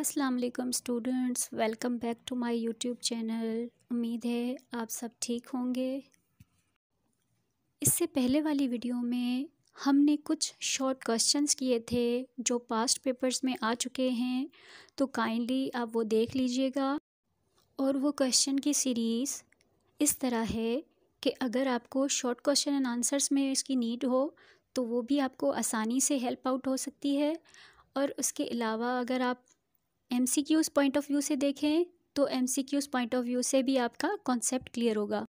अस्सलाम वालेकुम students, welcome back to my YouTube channel. उम्मीद है आप सब ठीक होंगे। इससे पहले वाली वीडियो में हमने कुछ शॉर्ट क्वेश्चंस किए थे जो पास्ट पेपर्स में आ चुके हैं तो काइंडली आप वो देख लीजिएगा। और वो क्वेश्चन की सीरीज़ इस तरह है कि अगर आपको शॉर्ट क्वेश्चन एंड आंसर्स में इसकी नीड हो तो वो भी आपको आसानी से हेल्प आउट हो सकती है। और उसके अलावा अगर आप M C Qs point of view से देखें तो M C Qs point of view से भी आपका कॉन्सेप्ट क्लियर होगा।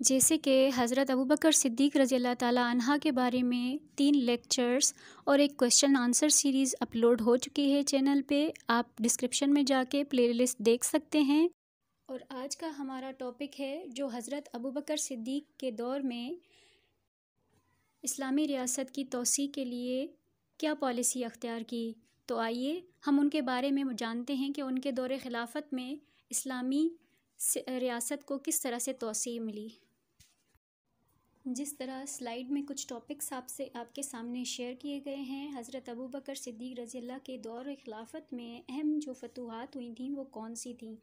जैसे कि हज़रत अबू बकर सिद्दीक़ रज़ी अल्लाह ताला अनहा के बारे में तीन लेक्चर्स और एक क्वेश्चन आंसर सीरीज़ अपलोड हो चुकी है चैनल पे, आप डिस्क्रिप्शन में जाके प्लेलिस्ट देख सकते हैं। और आज का हमारा टॉपिक है, जो हज़रत अबू बकर सिद्दीक़ के दौर में इस्लामी रियासत की तोसी के लिए क्या पॉलिसी अख्तियार की? तो आइए, हम उनके बारे में जानते हैं कि उनके दौर खिलाफत में इस्लामी रियासत को किस तरह से तोसी मिली। जिस तरह स्लाइड में कुछ टॉपिक्स आपसे, आपके सामने शेयर किए गए हैं, हज़रत अबू बकर सिद्दीक रज़ी अल्लाह के दौर खिलाफत में अहम जो फतूहत हुई थी, वो कौन सी थी?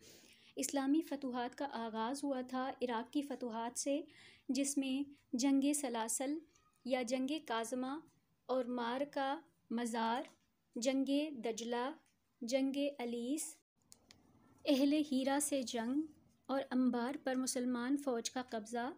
इस्लामी फतूहत का आगाज़ हुआ था इराक़ की फतूहत से, जिसमें जंग सलासल या जंग काजमा और मार का मज़ार जंग दजला, जंग अलीस अहल हीरा से जंग और अंबार पर मुसलमान फ़ौज का कब्ज़ा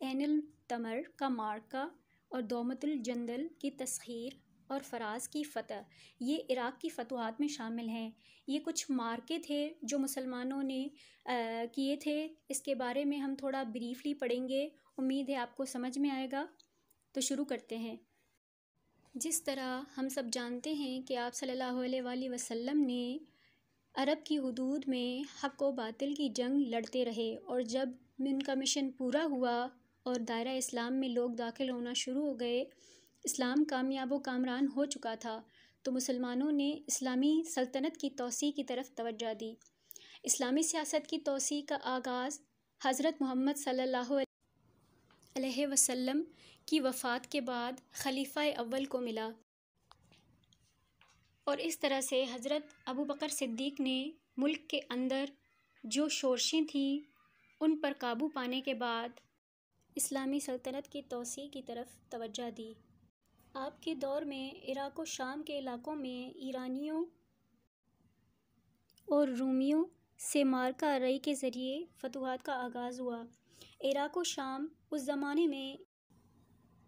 एनल तमर का मार्का और दोमतुल जंदल की तस्खीर और फ़राज की फ़तह, ये इराक़ की फतवाहत में शामिल हैं। ये कुछ मार्के थे जो मुसलमानों ने किए थे। इसके बारे में हम थोड़ा ब्रीफली पढ़ेंगे। उम्मीद है आपको समझ में आएगा। तो शुरू करते हैं। जिस तरह हम सब जानते हैं कि आप सल्लल्लाहु अलैहि वसल्लम ने अरब की हदूद में हक़ व बातिल की जंग लड़ते रहे और जब उनका मिशन पूरा हुआ और दायरा इस्लाम में लोग दाखिल होना शुरू हो गए, इस्लाम कामयाब व कामरान हो चुका था तो मुसलमानों ने इस्लामी सल्तनत की तोसी की तरफ़ तवज्जो दी। इस्लामी सियासत की तोसी का आगाज़ हज़रत मोहम्मद सल्लल्लाहु वसल्लम की वफ़ात के बाद खलीफ़ा अव्वल को मिला। और इस तरह से हज़रत अबू बकर सिद्दीक़ ने मुल्क के अंदर जो शोरशें थी, उन पर काबू पाने के बाद इस्लामी सल्तनत की तोसी की तरफ़ तवज्जो दी। आपके दौर में इराक़ व शाम के इलाक़ों में ईरानियों और रूमियों से मारका रई के ज़रिए फतूहत का आगाज़ हुआ। इराक़ व शाम उस ज़माने में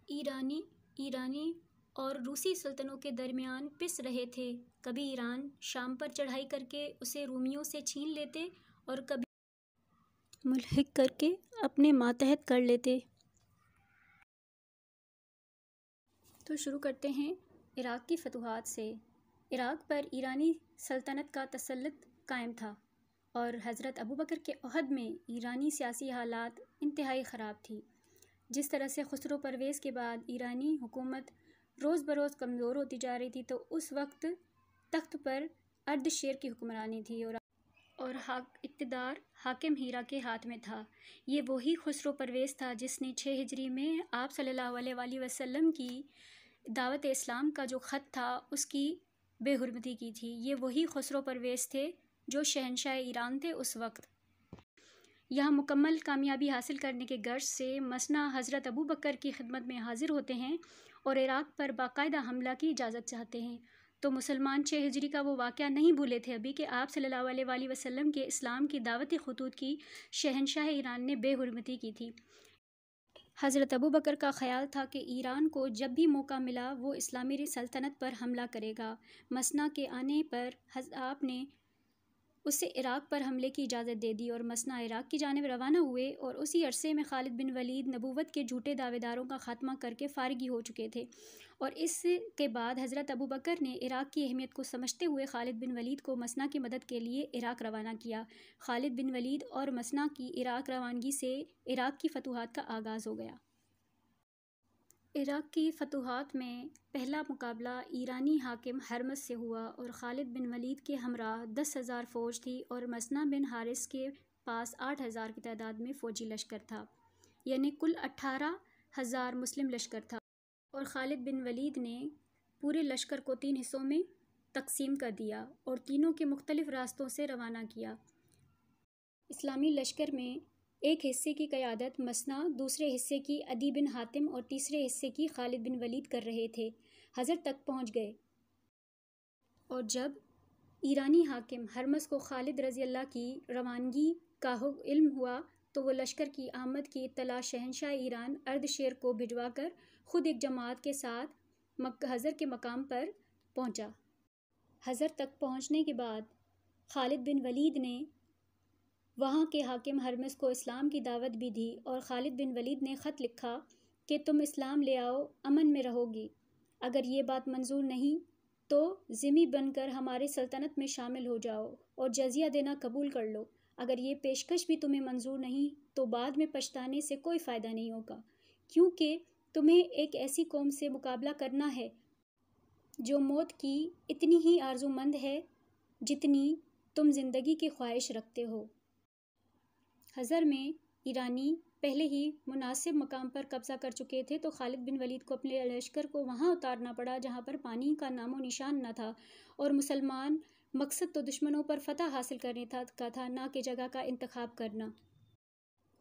ईरानी ईरानी और रूसी सल्तनों के दरमियान पिस रहे थे। कभी ईरान शाम पर चढ़ाई करके उसे रूमियों से छीन लेते और कभी मुलहिक करके अपने मातहत कर लेते। तो शुरू करते हैं इराक़ की फतूहत से। इराक़ पर ईरानी सल्तनत का तसल्लुत कायम था। और हज़रत अबू बकर के अहद में ईरानी सियासी हालात इंतहाई ख़राब थी। जिस तरह से खुसरो परवेज़ के बाद ईरानी हुकूमत रोज़ बरोज़ कमज़ोर होती जा रही थी तो उस वक्त तख्त पर अर्ध शेर की हुक्मरानी थी और और हाक, इकतदार हाकिम हीरा के हाथ में था। ये वही खुसरो परवेज़ था जिसने छः हिजरी में आप सल्लल्लाहु अलैहि वसल्लम की दावत इस्लाम का जो ख़त था, उसकी बेहरमती की थी। ये वही खुसरो परवेज़ थे जो शहनशाह ईरान थे उस वक्त। यहाँ मुकम्मल कामयाबी हासिल करने के गर्ज से मसना हज़रत अबू बकर की खिदमत में हाजिर होते हैं और इराक़ पर बाकायदा हमला की इजाज़त चाहते हैं। तो मुसलमान छः हिजरी का वो वाक़ नहीं भूले थे अभी कि आप अलैहि वसल्लम के इस्लाम की दावती खतूत की शहनशाह ईरान ने बेहरमती की थी। हज़रत अबू बकर का ख्याल था कि ईरान को जब भी मौका मिला वो इस्लामी सल्तनत पर हमला करेगा। मसना के आने पर आपने उसे इराक़ पर हमले की इजाज़त दे दी और मसना इराक़ की जानब रवाना हुए और उसी अरसे में खालिद बिन वलीद नबूवत के झूठे दावेदारों का ख़ात्मा करके फ़ारगी हो चुके थे। और इसके बाद हज़रत अबू बकर ने इराक़ की अहमियत को समझते हुए खालिद बिन वलीद को मसना की मदद के लिए इराक़ रवाना किया। खालिद बिन वलीद और मसना की इराक़ रवानगी से इराक़ की फतूहत का आगाज़ हो गया। इराक़ की फतूहत में पहला मुकाबला ईरानी हाकिम हरमस से हुआ और खालिद बिन वलीद के हमरा दस हज़ार फ़ौज थी और मसना बिन हारिस के पास आठ हज़ार की तादाद में फ़ौजी लश्कर था, यानी कुल अट्ठारह हज़ार मुस्लिम लश्कर था। और खालिद बिन वलीद ने पूरे लश्कर को तीन हिस्सों में तकसीम कर दिया और तीनों के मुख्तलिफ़ रास्तों से रवाना किया। इस्लामी लश्कर में एक हिस्से की क़यादत मसना, दूसरे हिस्से की अदी बिन हातिम और तीसरे हिस्से की खालिद बिन वलीद कर रहे थे हज़र तक पहुँच गए और जब ईरानी हाकिम हरमस को खालिद रज़ी अल्लाह की रवानगी का इल्म हुआ तो वो लश्कर की आमद की इतला शहनशाह ईरान अर्दशेर को भिजवा कर ख़ुद एक जमात के साथ मक, हज़र के मकाम पर पहुँचा। हज़र तक पहुँचने के बाद खालिद बिन वलीद ने वहाँ के हाकिम हरमस को इस्लाम की दावत भी दी और खालिद बिन वलीद ने ख़त लिखा कि तुम इस्लाम ले आओ, अमन में रहोगी। अगर ये बात मंजूर नहीं तो ज़िमी बनकर हमारे सल्तनत में शामिल हो जाओ और जजिया देना कबूल कर लो। अगर ये पेशकश भी तुम्हें मंजूर नहीं तो बाद में पछताने से कोई फ़ायदा नहीं होगा, क्योंकि तुम्हें एक ऐसी कौम से मुकाबला करना है जो मौत की इतनी ही आर्जूमंद है जितनी तुम ज़िंदगी की ख्वाहिश रखते हो। हज़र में ईरानी पहले ही मुनासिब मकाम पर कब्ज़ा कर चुके थे तो खालिद बिन वलीद को अपने लश्कर को वहाँ उतारना पड़ा, जहाँ पर पानी का नामो निशान न था और मुसलमान मकसद तो दुश्मनों पर फतह हासिल करने था, का था ना कि जगह का इंतखब करना।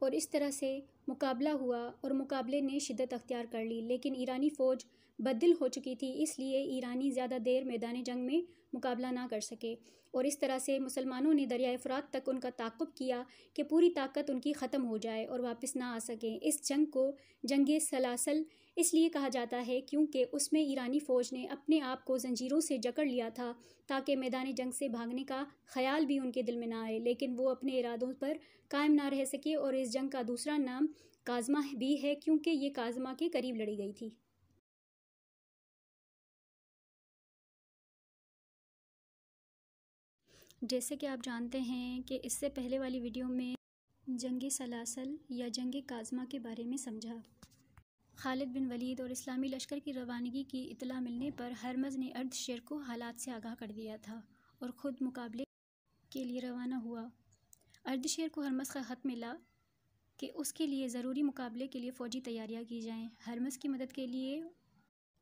और इस तरह से मुकाबला हुआ और मुकाबले ने शिद्दत अख्तियार कर ली, लेकिन ईरानी फ़ौज बदल हो चुकी थी, इसलिए ईरानी ज़्यादा देर मैदान जंग में मुकाबला ना कर सके। और इस तरह से मुसलमानों ने दरियाए फ़रात तक उनका ताकुब किया कि पूरी ताकत उनकी ख़त्म हो जाए और वापस ना आ सकें। इस जंग को जंग सलासल इसलिए कहा जाता है क्योंकि उसमें ईरानी फ़ौज ने अपने आप को जंजीरों से जकड़ लिया था ताकि मैदान जंग से भागने का ख्याल भी उनके दिल में ना आए। लेकिन वो अपने इरादों पर कायम ना रह सके और इस जंग का दूसरा नाम काजमा भी है क्योंकि ये काजमा के करीब लड़ी गई थी। जैसे कि आप जानते हैं कि इससे पहले वाली वीडियो में जंगी सलासल या जंगी काजमा के बारे में समझा। खालिद बिन वलीद और इस्लामी लश्कर की रवानगी की इतला मिलने पर हरमज़ ने अर्ध शेर को हालात से आगाह कर दिया था और ख़ुद मुकाबले के लिए रवाना हुआ। अर्ध शेर को हरमज़ का ख़त मिला कि उसके लिए ज़रूरी मुकाबले के लिए फ़ौजी तैयारियाँ की जाएँ। हरमज़ की मदद के लिए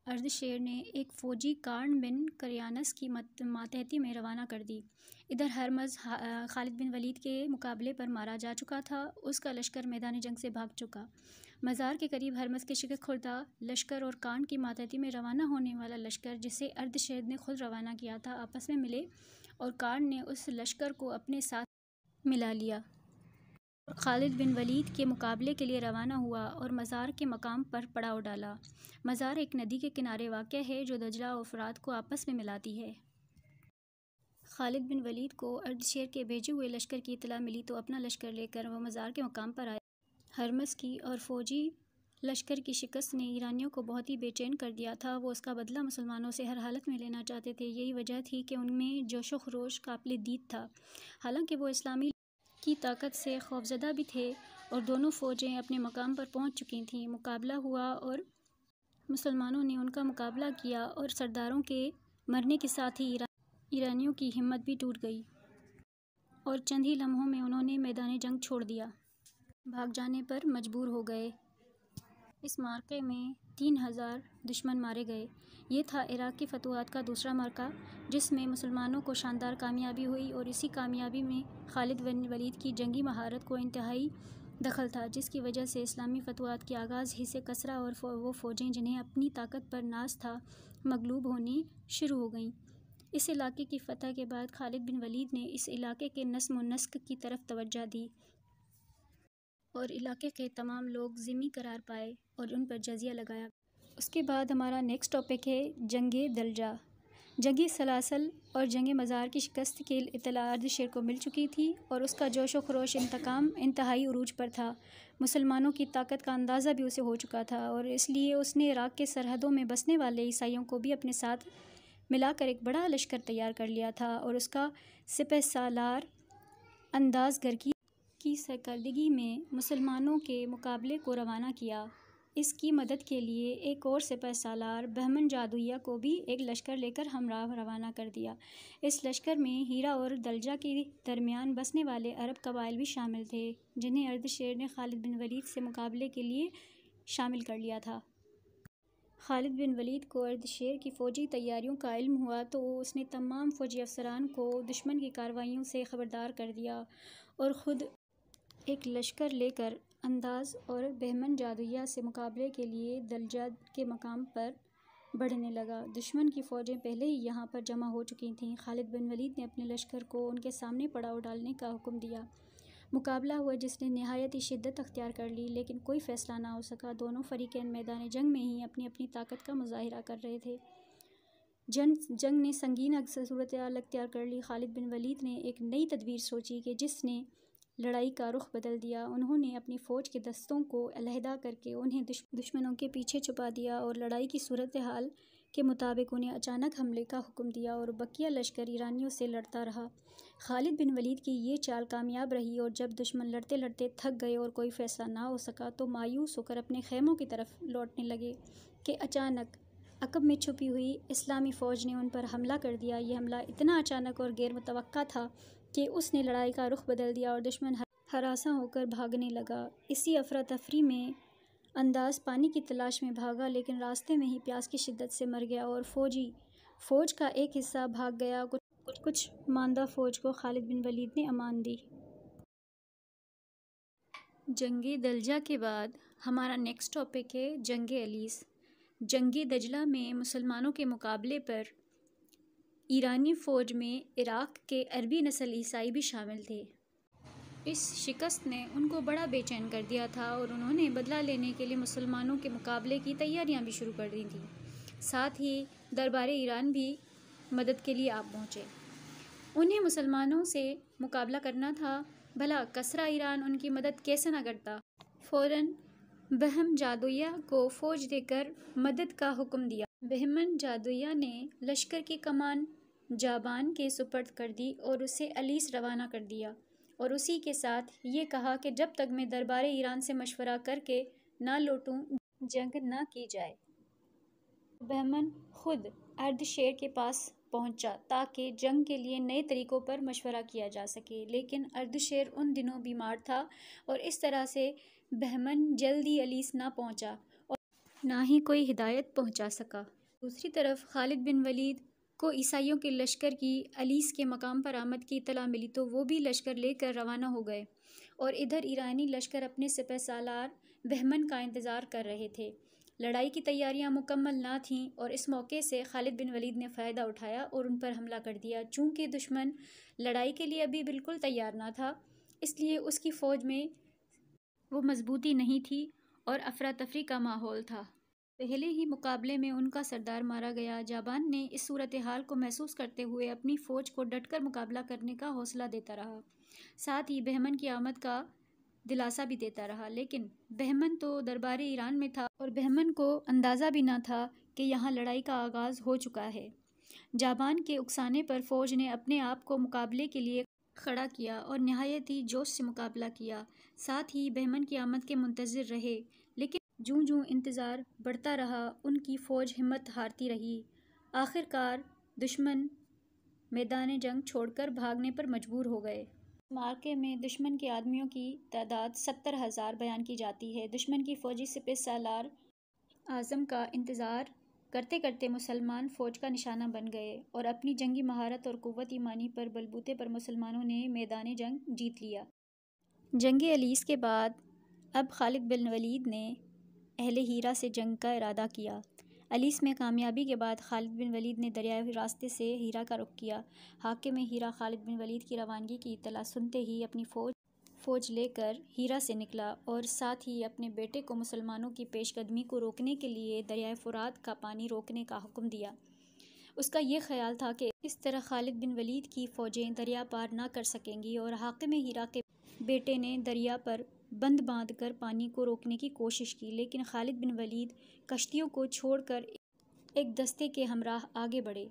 अर्धशेर ने एक फ़ौजी कार्न बिन करियानस की मातहती में रवाना कर दी। इधर हरमज़ खालिद बिन वलीद के मुकाबले पर मारा जा चुका था, उसका लश्कर मैदान जंग से भाग चुका। मज़ार के करीब हरमज़ के शिकत खुर्दा, लश्कर और कान की मातहती में रवाना होने वाला लश्कर, जिसे अर्धशेर ने खुद रवाना किया था, आपस में मिले और कान ने उस लश्कर को अपने साथ मिला लिया। खालिद बिन वलीद के मुकाबले के लिए रवाना हुआ और मज़ार के मकाम पर पड़ाव डाला। मज़ार एक नदी के किनारे वाक़ है जो दजला और फ़रात को आपस में मिलाती है। खालिद बिन वलीद को अर्धशेर के भेजे हुए लश्कर की इतला मिली तो अपना लश्कर लेकर वह मज़ार के मकाम पर आए हरमस की और फ़ौजी लश्कर की शिकस्त ने ईरानियों को बहुत ही बेचैन कर दिया था। वो उसका बदला मुसलमानों से हर हालत में लेना चाहते थे। यही वजह थी कि उनमें जोश खरोश काबिल दीद था। हालाँकि वो इस्लामी की ताकत से खौफजदा भी थे और दोनों फ़ौजें अपने मकाम पर पहुँच चुकी थीं। मुकाबला हुआ और मुसलमानों ने उनका मुकाबला किया और सरदारों के मरने के साथ ही ईरा, ईरानियों की हिम्मत भी टूट गई और चंद ही लम्हों में उन्होंने मैदान जंग छोड़ दिया। भाग जाने पर मजबूर हो गए। इस मार्के में तीन हज़ार दुश्मन मारे गए। ये था इराक़ की फतवाहत का दूसरा मार्का, जिसमें मुसलमानों को शानदार कामयाबी हुई और इसी कामयाबी में खालिद बिन वलीद की जंगी महारत को इंतहाई दखल था, जिसकी वजह से इस्लामी फतवाहत के आगाज़ ही से कसरा और वो फ़ौजें जिन्हें अपनी ताकत पर नाज था मगलूब होनी शुरू हो गईं। इस इलाके की फ़तह के बाद खालिद बिन वलीद ने इस इलाके के नस्म नस्क की तरफ़ तवज्जो दी। और इलाके के तमाम लोग ज़िमी करार पाए और उन पर जजिया लगाया। उसके बाद हमारा नेक्स्ट टॉपिक है जंग दलजा। जंग सलासल और जंग मज़ार की शिकस्त की इतला शेर को मिल चुकी थी और उसका जोश व खरोश इंतकाम इंतहाई उरूज पर था। मुसलमानों की ताकत का अंदाज़ा भी उसे हो चुका था और इसलिए उसने इराक़ के सरहदों में बसने वाले ईसाइयों को भी अपने साथ मिलाकर एक बड़ा लश्कर तैयार कर लिया था और उसका सिपह सालार अंदाज घर की की सरकर्दगी में मुसलमानों के मुकाबले को रवाना किया। इसकी मदद के लिए एक और सिपह सालार बहमन जादुया को भी एक लश्कर लेकर हमरा रवाना कर दिया। इस लश्कर में हीरा और दलजा के दरमियान बसने वाले अरब कबाइल भी शामिल थे, जिन्हें अर्दशेर ने खालिद बिन वलीद से मुकाबले के लिए शामिल कर लिया था। खालिद बिन वलीद को अर्दशेर की फ़ौजी तैयारियों का इल्म हुआ तो उसने तमाम फ़ौजी अफसरान को दुश्मन की कार्रवाइयों से ख़बरदार कर दिया और ख़ुद एक लश्कर लेकर अंदाज़ और बहमन जादुया से मुकाबले के लिए दलजा के मकाम पर बढ़ने लगा। दुश्मन की फ़ौजें पहले ही यहाँ पर जमा हो चुकी थीं। खालिद बिन वलीद ने अपने लश्कर को उनके सामने पड़ाव डालने का हुक्म दिया। मुकाबला हुआ जिसने नहायत ही शिद्दत अख्तियार कर ली, लेकिन कोई फ़ैसला ना हो सका। दोनों फ़रीक़ैन मैदान जंग में ही अपनी अपनी ताकत का मुजाहरा कर रहे थे। जंग जंग ने संगीन सूरत अख्तियार कर ली। खालिद बिन वलीद ने एक नई तदबीर सोची कि जिसने लड़ाई का रुख बदल दिया। उन्होंने अपनी फ़ौज के दस्तों को अलहदा करके उन्हें दुश्मनों के पीछे छुपा दिया और लड़ाई की सूरत हाल के मुताबिक उन्हें अचानक हमले का हुक्म दिया और बकिया लश्कर ईरानियों से लड़ता रहा। खालिद बिन वलीद की ये चाल कामयाब रही और जब दुश्मन लड़ते लड़ते थक गए और कोई फ़ैसला ना हो सका तो मायूस होकर अपने खेमों की तरफ़ लौटने लगे कि अचानक अकब में छुपी हुई इस्लामी फ़ौज ने उन पर हमला कर दिया। ये हमला इतना अचानक और गैर मुतव था कि उसने लड़ाई का रुख बदल दिया और दुश्मन हरासा होकर भागने लगा। इसी अफरा तफरी में अंदाज पानी की तलाश में भागा, लेकिन रास्ते में ही प्यास की शिद्दत से मर गया और फौजी, फ़ौज का एक हिस्सा भाग गया। कुछ कुछ मानदा फ़ौज को खालिद बिन वलीद ने अमान दी। जंग दलजा के बाद हमारा नेक्स्ट टॉपिक है जंग अलीस जंग दजला में मुसलमानों के मुकाबले पर ईरानी फ़ौज में इराक़ के अरबी नस्ल ईसाई भी शामिल थे। इस शिकस्त ने उनको बड़ा बेचैन कर दिया था और उन्होंने बदला लेने के लिए मुसलमानों के मुकाबले की तैयारियाँ भी शुरू कर दी थी। साथ ही दरबार ईरान भी मदद के लिए आप पहुँचे। उन्हें मुसलमानों से मुकाबला करना था, भला कसरा ईरान उनकी मदद कैसे ना करता। फ़ौर बहम जादुया को फ़ौज देकर मदद का हुक्म दिया। बहमन जादुया ने लश्कर की कमान जाबान के सुपर्द कर दी और उसे अलीस रवाना कर दिया और उसी के साथ ये कहा कि जब तक मैं दरबार ईरान से मशवरा करके ना लौटूं, जंग ना की जाए। बहमन खुद अर्धशेर के पास पहुँचा ताकि जंग के लिए नए तरीक़ों पर मशवरा किया जा सके, लेकिन अर्धशेर उन दिनों बीमार था और इस तरह से बहमन जल्दी अलीस ना पहुँचा। ना ही कोई हिदायत पहुँचा सका। दूसरी तरफ़, खालिद बिन वलीद को ईसाइयों के लश्कर की अलीस के मकाम पर आमद की इतला मिली तो वो भी लश्कर लेकर रवाना हो गए और इधर ईरानी लश्कर अपने सिपह सालार बहमन का इंतज़ार कर रहे थे। लड़ाई की तैयारियाँ मुकम्मल ना थीं और इस मौके से खालिद बिन वलीद ने फ़ायदा उठाया और उन पर हमला कर दिया। चूँकि दुश्मन लड़ाई के लिए अभी बिल्कुल तैयार ना था, इसलिए उसकी फ़ौज में वो मजबूती नहीं थी। और अफरा तफरी का माहौल था। पहले ही मुकाबले में उनका सरदार मारा गया। जाबान ने इस सूरत हाल को महसूस करते हुए अपनी फ़ौज को डटकर मुकाबला करने का हौसला देता रहा। साथ ही बहमन की आमद का दिलासा भी देता रहा। लेकिन बहमन तो दरबार ईरान में था और बहमन को अंदाज़ा भी ना था कि यहाँ लड़ाई का आगाज़ हो चुका है। जाबान के उकसाने पर फ़ौज ने अपने आप को मुकाबले के लिए खड़ा किया और नहायत ही जोश से मुकाबला किया। साथ ही बहमन की आमद के मुंतज़र रहे, लेकिन जूँ जूँ इंतज़ार बढ़ता रहा, उनकी फ़ौज हिम्मत हारती रही। आखिरकार दुश्मन मैदान जंग छोड़कर भागने पर मजबूर हो गए। मार्के में दुश्मन के आदमियों की तादाद सत्तर हज़ार बयान की जाती है। दुश्मन की फ़ौजी सिप सालार आज़म का इंतज़ार करते करते मुसलमान फ़ौज का निशाना बन गए और अपनी जंगी महारत और क़वत ईमानी पर बलबूते पर मुसलमानों ने मैदान जंग जीत लिया। जंग अलीस के बाद अब खालिद बिन वलीद ने अहले हीरा से जंग का इरादा किया। अलीस में कामयाबी के बाद खालिद बिन वलीद ने दरियाई रास्ते से हीरा का रुख किया। हाके में हीरा खालिद बिन वलीद की रवानगी की इतला सुनते ही अपनी फ़ौज फ़ौज लेकर हीरा से निकला और साथ ही अपने बेटे को मुसलमानों की पेशकदमी को रोकने के लिए दरियाए फ़ुरात का पानी रोकने का हुक्म दिया। उसका ये ख्याल था कि इस तरह खालिद बिन वलीद की फ़ौजें दरिया पार ना कर सकेंगी और हाकिम हीरा के बेटे ने दरिया पर बंद बाँध कर पानी को रोकने की कोशिश की, लेकिन खालिद बिन वलीद कश्तियों को छोड़कर एक दस्ते के हमराह आगे बढ़े।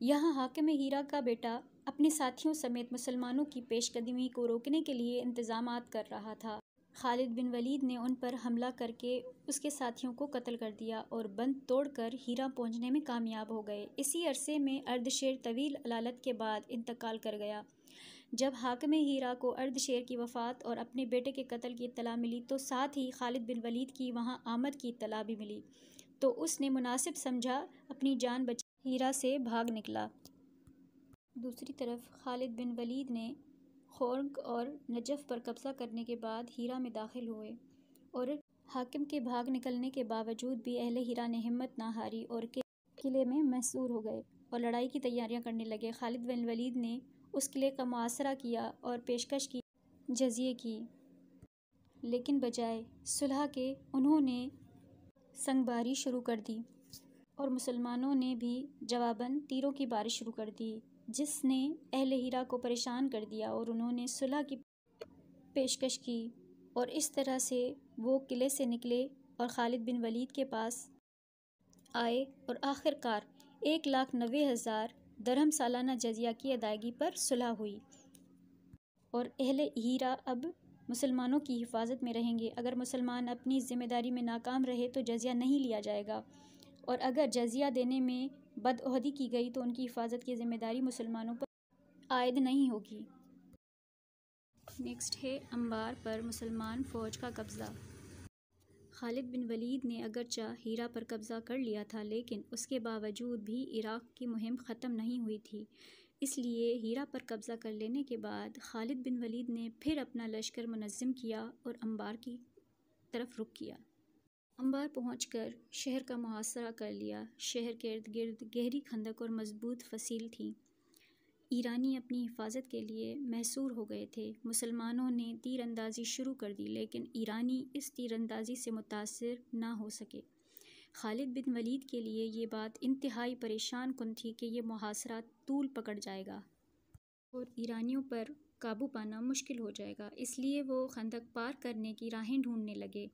यहाँ हाकिम हीरा का बेटा अपने साथियों समेत मुसलमानों की पेशकदमी को रोकने के लिए इंतज़ाम कर रहा था। खालिद बिन वलीद ने उन पर हमला करके उसके साथियों को कत्ल कर दिया और बंद तोड़कर हीरा पहुँचने में कामयाब हो गए। इसी अरसे में अर्धशेर तवील अलालत के बाद इंतकाल कर गया। जब हाकम हीरा को अर्धशेर की वफ़ात और अपने बेटे के कत्ल की इतला मिली तो साथ ही खालिद बिन वलीद की वहाँ आमद की इतला भी मिली। तो उसने मुनासिब समझा, अपनी जान बचा हीरा से भाग निकला। दूसरी तरफ़ खालिद बिन वलीद ने खोर्ग और नजफ़ पर कब्ज़ा करने के बाद हीरा में दाखिल हुए और हाकिम के भाग निकलने के बावजूद भी अहले हीरा ने हिम्मत ना हारी और किले में महसूर हो गए और लड़ाई की तैयारियाँ करने लगे। खालिद बिन वलीद ने उस किले का मुआसरा किया और पेशकश की जजिए की। लेकिन बजाय सुलह के उन्होंने संगबारी शुरू कर दी और मुसलमानों ने भी जवाबन तीरों की बारिश शुरू कर दी, जिसने अहले हीरा को परेशान कर दिया और उन्होंने सुलह की पेशकश की और इस तरह से वो किले से निकले और खालिद बिन वलीद के पास आए और आखिरकार एक लाख नबे हज़ार दरहम सालाना जजिया की अदायगी पर सुलह हुई। और अहल हीरा अब मुसलमानों की हिफाजत में रहेंगे। अगर मुसलमान अपनी ज़िम्मेदारी में नाकाम रहे तो जजिया नहीं लिया जाएगा। और अगर जजिया देने में बदअहदी की गई तो उनकी हिफाजत की ज़िम्मेदारी मुसलमानों पर आयद नहीं होगी। नेक्स्ट है, अंबार पर मुसलमान फ़ौज का कब्ज़ा। खालिद बिन वलीद ने अगरचा हीरा पर कब्ज़ा कर लिया था, लेकिन उसके बावजूद भी इराक़ की मुहिम ख़त्म नहीं हुई थी। इसलिए हीरा पर कब्ज़ा कर लेने के बाद खालिद बिन वलीद ने फिर अपना लश्कर मुनज़म किया और अंबार की तरफ़ रुख किया। अंबार पहुंचकर शहर का मुहासरा कर लिया। शहर के इर्द गिर्द गहरी खंदक और मज़बूत फसील थी। ईरानी अपनी हिफाजत के लिए मैसूर हो गए थे। मुसलमानों ने तीरंदाजी शुरू कर दी, लेकिन ईरानी इस तीरंदाजी से मुतासर ना हो सके। खालिद बिन वलीद के लिए ये बात इंतहाई परेशान कन थी कि यह मुहासरा तूल पकड़ जाएगा और ईरानियों पर काबू पाना मुश्किल हो जाएगा। इसलिए वो खंदक पार करने की राहें ढूँढने लगे।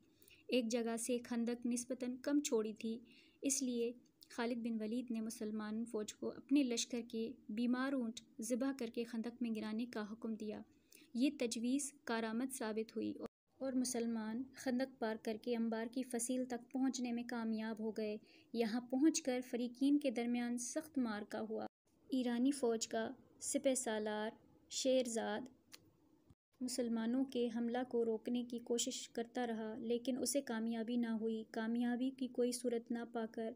एक जगह से खंदक नस्बता कम छोड़ी थी, इसलिए खालिद बिन वलीद ने मुसलमान फ़ौज को अपने लश्कर के बीमार ऊँट ज़िबा करके खंदक में गिराने का हुक्म दिया। ये तजवीज़ कारामद साबित हुई और मुसलमान खंदक पार करके अंबार की फसील तक पहुँचने में कामयाब हो गए। यहाँ पहुंचकर फरीकीन के दरमियान सख्त मारका हुआ। ईरानी फ़ौज का सिपह सालार शेरजाद मुसलमानों के हमला को रोकने की कोशिश करता रहा, लेकिन उसे कामयाबी ना हुई। कामयाबी की कोई सूरत ना पाकर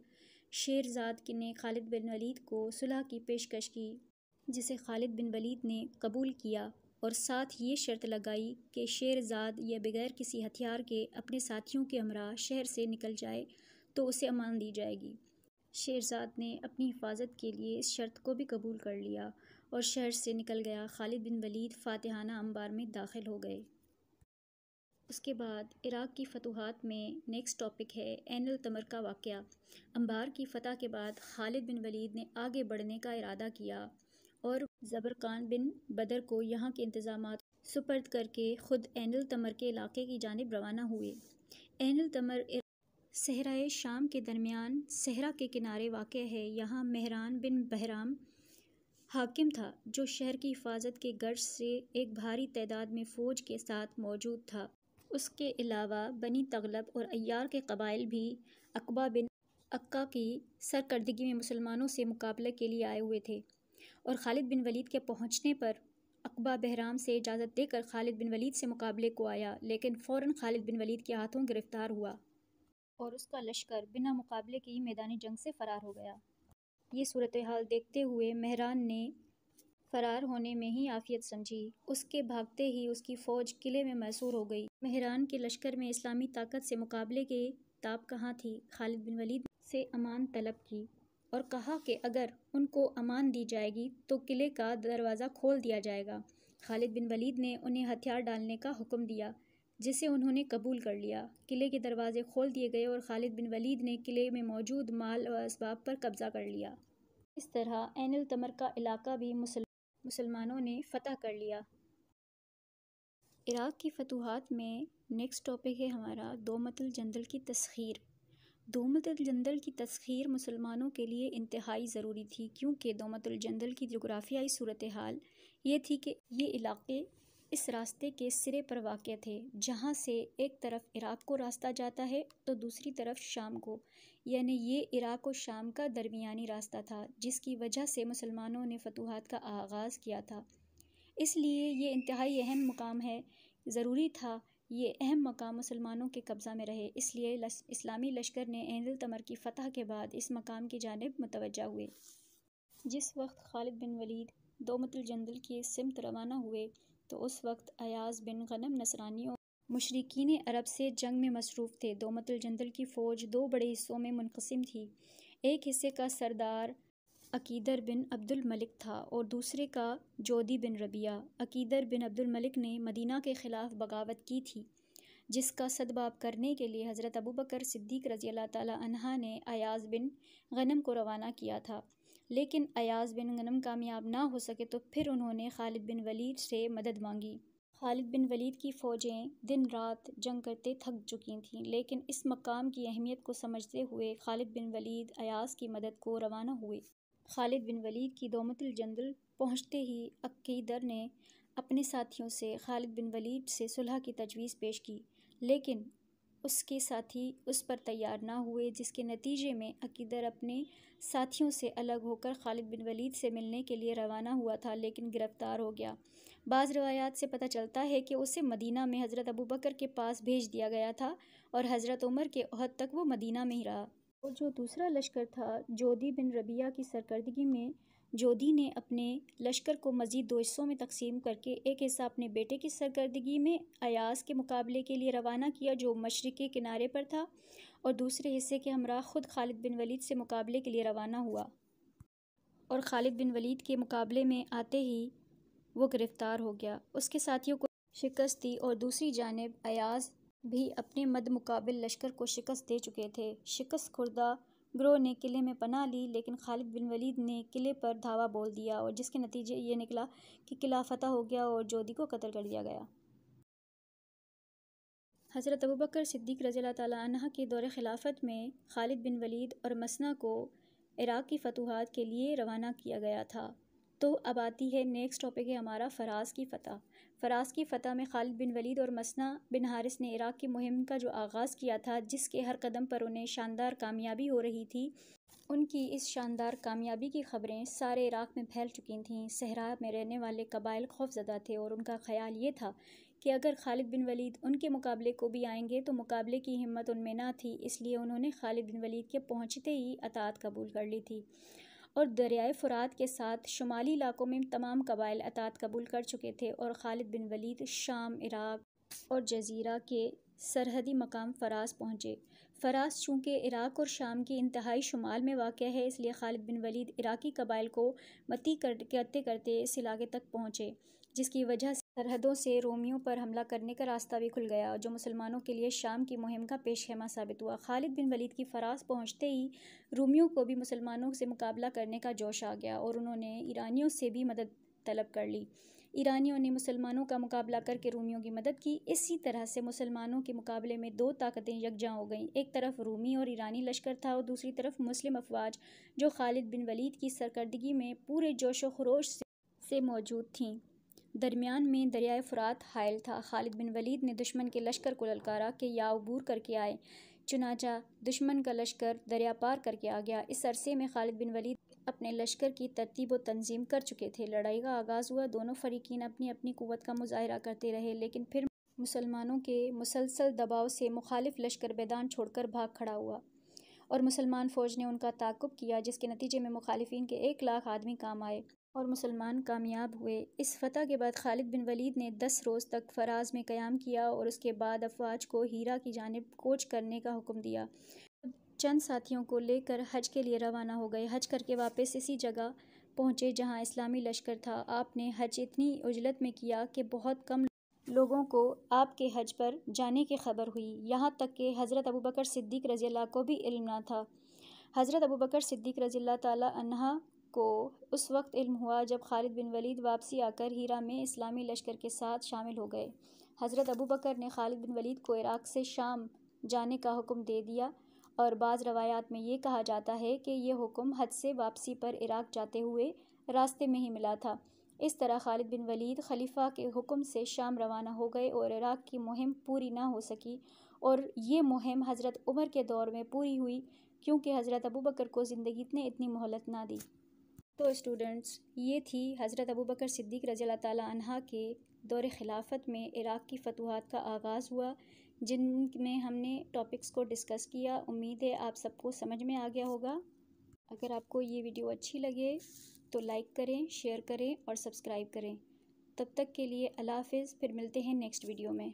शेरजाद ने खालिद बिन वलीद को सुलह की पेशकश की, जिसे खालिद बिन वलीद ने कबूल किया और साथ ये शर्त लगाई कि शेरजाद या बगैर किसी हथियार के अपने साथियों के हमरा शहर से निकल जाए तो उसे अमान दी जाएगी। शेरजाद ने अपनी हिफाजत के लिए इस शर्त को भी कबूल कर लिया और शहर से निकल गया खालिद बिन वलीद फ़ातिहाना अंबार में दाखिल हो गए। उसके बाद इराक़ की फतूहत में नेक्स्ट टॉपिक है एनल तमर का वाक़ अंबार की फ़तह के बाद खालिद बिन वलीद ने आगे बढ़ने का इरादा किया और ज़बरकान बिन बदर को यहाँ के इंतज़ाम सुपर्द करके ख़ुद एनल तमर के इलाके की जानब रवाना हुए। एनल तमर सहराए शाम के दरमियान सहरा के किनारे वाक़ है। यहाँ मेहरान बिन बहराम हाकिम था, जो शहर की हिफाजत के गर्ज से एक भारी तादाद में फ़ौज के साथ मौजूद था। उसके अलावा बनी तगलब और अयार के कबाइल भी अकबा बिन अक्का की सरकर्दगी में मुसलमानों से मुकाबले के लिए आए हुए थे और खालिद बिन वलीद के पहुँचने पर अकबा बहराम से इजाज़त देकर खालिद बिन वलीद से मुकाबले को आया, लेकिन फ़ौर खालिद बिन वलीद के हाथों गिरफ़्तार हुआ और उसका लश्कर बिना मुकाबले के ही मैदानी जंग से फ़रार हो गया। ये सूरत हाल देखते हुए महरान ने फ़रार होने में ही आफियत समझी। उसके भागते ही उसकी फ़ौज किले में मैसूर हो गई। महरान के लश्कर में इस्लामी ताकत से मुकाबले के ताब कहाँ थी? खालिद बिन वलीद से अमान तलब की और कहा कि अगर उनको अमान दी जाएगी तो किले का दरवाज़ा खोल दिया जाएगा। खालिद बिन वलीद ने उन्हें हथियार डालने का हुक्म दिया, जिसे उन्होंने कबूल कर लिया। किले के दरवाजे खोल दिए गए और खालिद बिन वलीद ने किले में मौजूद माल व इसबाब पर कब्ज़ा कर लिया। इस तरह एनल तमर का इलाका भी मुसल मुसलमानों ने फ़तह कर लिया। इराक़ की फतूहत में नेक्स्ट टॉपिक है हमारा दोमतल जंदल की तस्खीर। दोमतुलजंदल की तस्खीर मुसलमानों के लिए इंतहाई ज़रूरी थी, क्योंकि दोमतुलजंदल की जोग्राफियाई सूरत हाल ये थी कि ये इलाके इस रास्ते के सिरे पर वाक़ थे। जहाँ से एक तरफ़ इराक़ को रास्ता जाता है तो दूसरी तरफ़ शाम को। यानी ये इराक़ और शाम का दरमियानी रास्ता था, जिसकी वजह से मुसलमानों ने फतूहत का आगाज़ किया था। इसलिए ये इंतहाई अहम मुकाम है। ज़रूरी था ये अहम मकाम मुसलमानों के कब्ज़ा में रहे। इसलिए इस्लामी लश्कर ने ऐन तमर की फ़तह के बाद इस मकाम की जानब मुतवजा हुए। जिस वक्त खालिद बिन वलीद दोमतुलजंदल की सिमत रवाना हुए तो उस वक्त अयाज बिन गनम नसरानी और मशरकिन अरब से जंग में मसरूफ़ थे। दोमतुलजंदल की फ़ौज दो बड़े हिस्सों में मुनकसम थी। एक हिस्से का सरदार अकीदर बिन अब्दुल मलिक था और दूसरे का जोदी बिन रबिया। अकीदर बिन अब्दुल मलिक ने मदीना के ख़िलाफ़ बगावत की थी, जिसका सदबाब करने के लिए हज़रत अबू बकर सिद्दीक़ रज़ी अल्लाह तहा ने अयाज़ बिन गनम को रवाना किया था। लेकिन अयाज़ बिन गनम कामयाब ना हो सके तो फिर उन्होंने खालिद बिन वलीद से मदद मांगी। खालिद बिन वलीद की फ़ौजें दिन रात जंग करते थक चुकी थीं, लेकिन इस मकाम की अहमियत को समझते हुए खालिद बिन वलीद अयाज़ की मदद को रवाना हुए। खालिद बिन वलीद की दोमतुलजंदल पहुँचते ही अकीदर ने अपने साथियों से खालिद बिन वलीद से सुलह की तजवीज़ पेश की, लेकिन उसके साथी उस पर तैयार ना हुए, जिसके नतीजे में अकीदर अपने साथियों से अलग होकर खालिद बिन वलीद से मिलने के लिए रवाना हुआ था, लेकिन गिरफ़्तार हो गया। बाज़ रवायात से पता चलता है कि उसे मदीना में हज़रत अबू बकर के पास भेज दिया गया था और हज़रत उमर के अहद तक वो मदीना में ही रहा। और जो दूसरा लश्कर था, जोदी बिन रबिया की सरकर्दगी में जोधी ने अपने लश्कर को मज़ीद दो हिस्सों में तकसीम करके, एक हिस्सा अपने बेटे की सरकर्दगी में अयास के मुकाबले के लिए रवाना किया, जो मशरक़ किनारे पर था और दूसरे हिस्से के हमरा ख़ुद खालिद बिन वलीद से मुकाबले के लिए रवाना हुआ। और खालिद बिन वलीद के मुकाबले में आते ही वो गिरफ़्तार हो गया। उसके साथियों को शिकस्त दी और दूसरी जानब अयाज भी अपने मद मुकाबिल लश्कर को शिकस्त दे चुके थे। शिकस्त खुर्दा ग्रोह ने किले में पना ली, लेकिन खालिद बिन वलीद ने किले पर धावा बोल दिया और जिसके नतीजे ये निकला कि किला फतह हो गया और जोधी को कत्ल कर दिया गया। हज़रत अबू बकर सिद्दीक रज़ी तह के दौर खिलाफत में खालिद बिन वलीद और मसना को इराक़ की फतूहत के लिए रवाना किया गया था। तो अब आती है नेक्स्ट टॉपिक है हमारा फ़राज की फ़तह। फ़राज की फ़तह में खालिद बिन वलीद और मसना बिन हारिस ने इराक़ की मुहिम का जो आगाज़ किया था, जिसके हर कदम पर उन्हें शानदार कामयाबी हो रही थी, उनकी इस शानदार कामयाबी की खबरें सारे इराक़ में फैल चुकी थीं। सहरा में रहने वाले कबाइल खौफजदा थे और उनका ख्याल ये था कि अगर खालिद बिन वलीद उनके मुकाबले को भी आएँगे तो मुकाबले की हिम्मत उनमें ना थी, इसलिए उन्होंने खालिद बिन वलीद के पहुँचते ही अतात कबूल कर ली थी और दरियाए फ़ुरात के साथ शुमाली इलाकों में तमाम कबाइल अतात कबूल कर चुके थे और खालिद बिन वलीद शाम, इराक़ और जजीरा के सरहदी मकाम फ़राज पहुँचे। फ़राज चूँकि इराक़ और शाम के इंतहाई शुमाल में वाक़ है, इसलिए खालिद बिन वलीद इराक़ी कबाइल को मती करते करते इस इलाके तक पहुँचे, जिसकी वजह सरहदों से रोमियों पर हमला करने का रास्ता भी खुल गया जो मुसलमानों के लिए शाम की मुहिम का पेश खेमा साबित हुआ। खालिद बिन वलीद की फराज पहुँचते ही रोमियों को भी मुसलमानों से मुकाबला करने का जोश आ गया और उन्होंने ईरानियों से भी मदद तलब कर ली। ईरानियों ने मुसलमानों का मुकाबला करके रूमियों की मदद की। इसी तरह से मुसलमानों के मुकाबले में दो ताकतें यकजा हो गईं एक तरफ़ रूमी और ईरानी लश्कर था और दूसरी तरफ़ मुस्लिम अफवाज जो खालिद बिन वलीद की सरकर्दगी में पूरे जोश व खरोश से, से मौजूद थीं। दरमियान में दरियाए फ़ुरात हायल था। खालिद बिन वलीद ने दुश्मन के लश्कर को ललकारा कि या अबूर करके आए। चुनाचा दुश्मन का लश्कर दरिया पार करके आ गया। इस अरसे में खालिद बिन वलीद अपने लश्कर की तरतीब व तंजीम कर चुके थे। लड़ाई का आगाज़ हुआ। दोनों फरीकीन अपनी अपनी कुत का मुजाहरा करते रहे, लेकिन फिर मुसलमानों के मुसलसल दबाव से मुखालिफ लश्कर मैदान छोड़कर भाग खड़ा हुआ और मुसलमान फ़ौज ने उनका ताकुब किया, जिसके नतीजे में मुखालिफिन के एक लाख आदमी काम आए। और मुसलमान कामयाब हुए। इस फतह के बाद खालिद बिन वलीद ने दस रोज़ तक फराज में क़याम किया और उसके बाद अफवाज को हीरा की जानब कोच करने का हुक्म दिया। चंद साथियों को लेकर हज के लिए रवाना हो गए। हज करके वापस इसी जगह पहुँचे जहाँ इस्लामी लश्कर था। आपने हज इतनी उजलत में किया कि बहुत कम लोगों को आपके हज पर जाने की खबर हुई। यहाँ तक कि हज़रत अबू बकर सिद्दीक़ रज़ी को भी इल्म ना था। हज़रत अबू बकर सिद्दीक़ रज़ी अल्लाह तहा को उस वक्त इल्म हुआ जब खालिद बिन वलीद वापसी आकर हीरा में इस्लामी लश्कर के साथ शामिल हो गए। हज़रत अबू बकर ने खालिद बिन वलीद को इराक़ से शाम जाने का हुक्म दे दिया और बाज़ रवायात में ये कहा जाता है कि यह हुक्म हद से वापसी पर इराक़ जाते हुए रास्ते में ही मिला था। इस तरह खालिद बिन वलीद खलीफा के हुक्म से शाम रवाना हो गए और इराक़ की मुहिम पूरी ना हो सकी और ये मुहिम हज़रत उमर के दौर में पूरी हुई क्योंकि हज़रत अबू बकर को ज़िंदगी ने इतनी मोहलत ना दी। तो स्टूडेंट्स ये थी हज़रत अबू बकर सिद्दीक़ रज़ी तहा के दौर ख़िलाफ़त में इराक़ की फतूहत का आगाज़ हुआ, जिनमें हमने टॉपिक्स को डिस्कस किया। उम्मीद है आप सबको समझ में आ गया होगा। अगर आपको ये वीडियो अच्छी लगे तो लाइक करें शेयर करें और सब्सक्राइब करें। तब तक के लिए अल्लाह हाफिज़, फिर मिलते हैं नेक्स्ट वीडियो में।